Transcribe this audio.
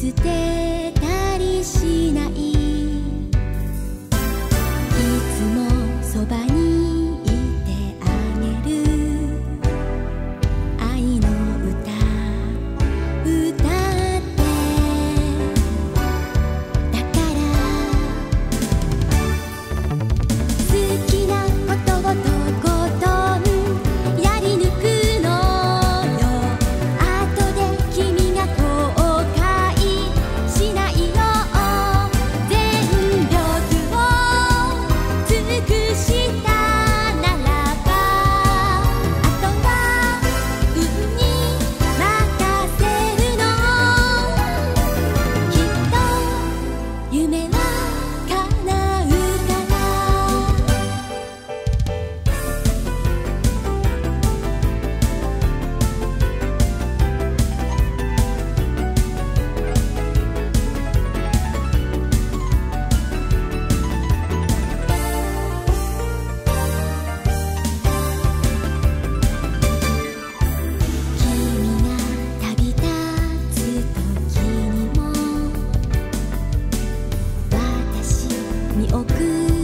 捨てたりしない僕